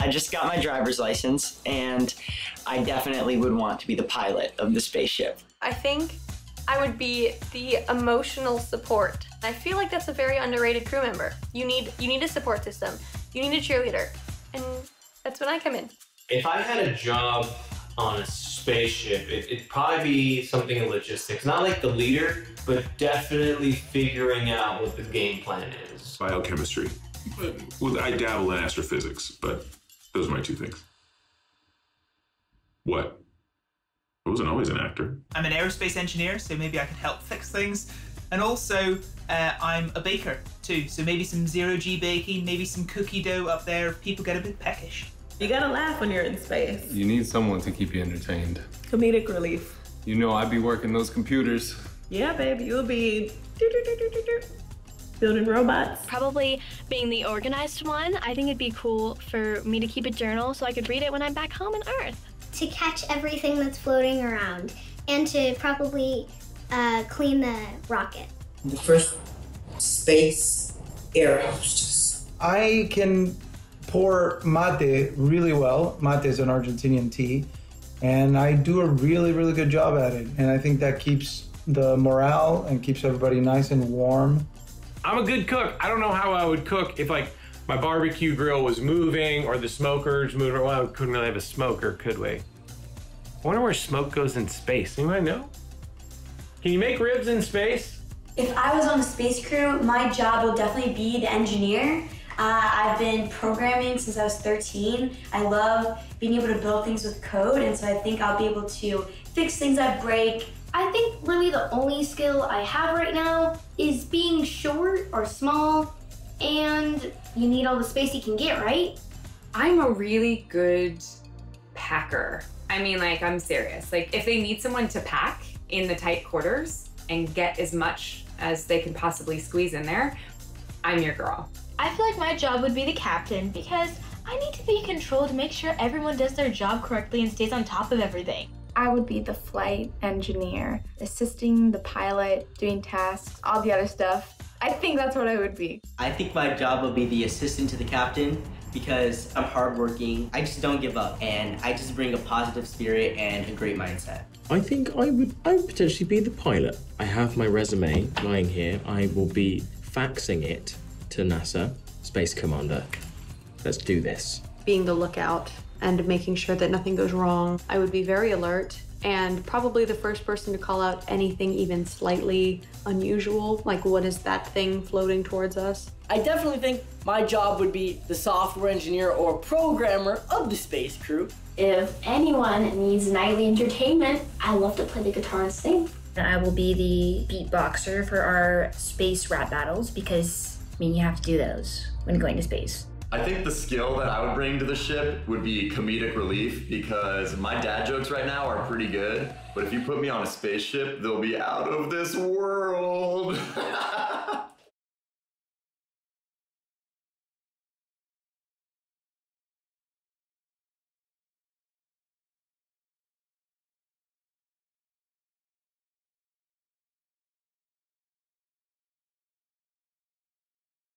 I just got my driver's license, and I definitely would want to be the pilot of the spaceship. I think I would be the emotional support. I feel like that's a very underrated crew member. You need you need a support system. You need a cheerleader. And that's when I come in. If I had a job on a spaceship, it, would probably be something in logistics. Not like the leader, but definitely figuring out what the game plan is. Biochemistry. Well, I dabble in astrophysics, but those are my two things. What? I wasn't always an actor. I'm an aerospace engineer, so maybe I can help fix things. And also, uh, I'm a baker too, so maybe some zero G baking, maybe some cookie dough up there if people get a bit peckish. You gotta laugh when you're in space. You need someone to keep you entertained. Comedic relief. You know, I'd be working those computers. Yeah, baby, you'll be building robots. Probably being the organized one. I think it'd be cool for me to keep a journal so I could read it when I'm back home on Earth. To catch everything that's floating around and to probably uh, clean the rocket. The first space air hostess. I can pour mate really well. Mate is an Argentinian tea, and I do a really, really good job at it. And I think that keeps the morale and keeps everybody nice and warm. I'm a good cook. I don't know how I would cook if like my barbecue grill was moving or the smoker's moving. Well, we couldn't really have a smoker, could we? I wonder where smoke goes in space. Anyone know? Can you make ribs in space? If I was on the space crew, my job would definitely be the engineer. Uh, I've been programming since I was 13. I love being able to build things with code, and so I think I'll be able to fix things that break. I think maybe the only skill I have right now is being short or small, and you need all the space you can get, right? I'm a really good packer. I mean, like, I'm serious. Like, if they need someone to pack in the tight quarters and get as much as they can possibly squeeze in there, I'm your girl. I feel like my job would be the captain because I need to be in control to make sure everyone does their job correctly and stays on top of everything. I would be the flight engineer, assisting the pilot, doing tasks, all the other stuff. I think that's what I would be. I think my job would be the assistant to the captain because I'm hardworking. I just don't give up, and I just bring a positive spirit and a great mindset. I think I would I would potentially be the pilot. I have my resume lying here. I will be faxing it to NASA, Space Commander. Let's do this. Being the lookout and making sure that nothing goes wrong. I would be very alert and probably the first person to call out anything even slightly unusual, like what is that thing floating towards us. I definitely think my job would be the software engineer or programmer of the space crew. If anyone needs nightly entertainment, I love to play the guitar and sing. And I will be the beatboxer for our space rap battles because mean you have to do those when going to space. I think the skill that I would bring to the ship would be comedic relief because my dad jokes right now are pretty good, but if you put me on a spaceship, they'll be out of this world.